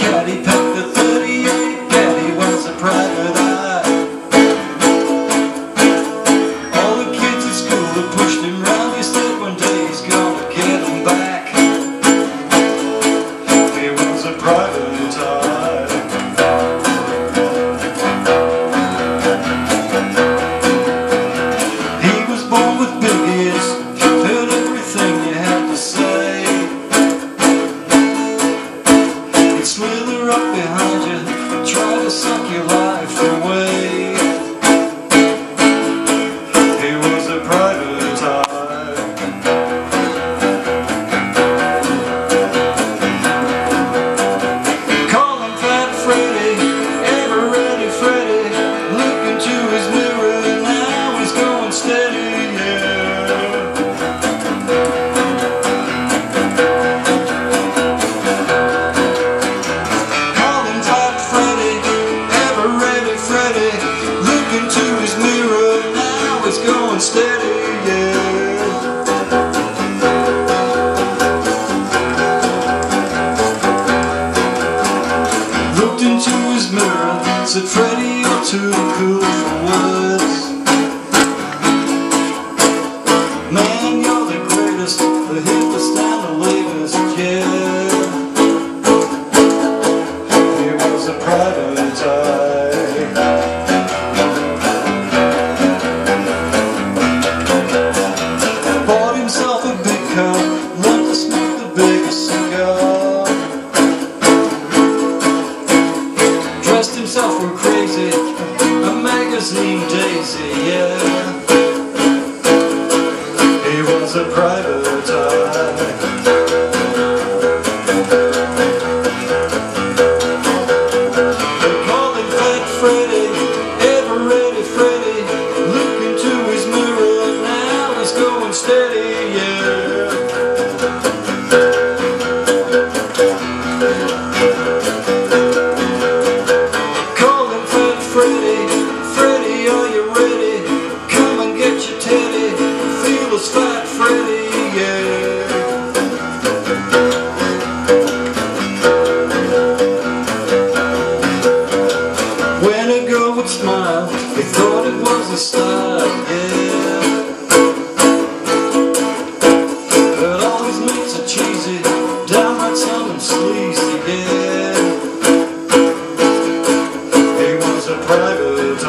caddy, packed the 38 caddy was a private eye. All the kids at school had pushed him round, he said one day he's gonna get him back. He was a private eye. He was born with Looked into his mirror, said Freddy, you're too cool for words. Man, you're the greatest, the hippest and the latest, yeah. He was a private He was a private eye. They Fat Freddy, Freddy. His mirror, now he's going steady, When a girl would smile, they thought it was a style, yeah. But always makes it cheesy, downright sound and sleazy, yeah. He was a private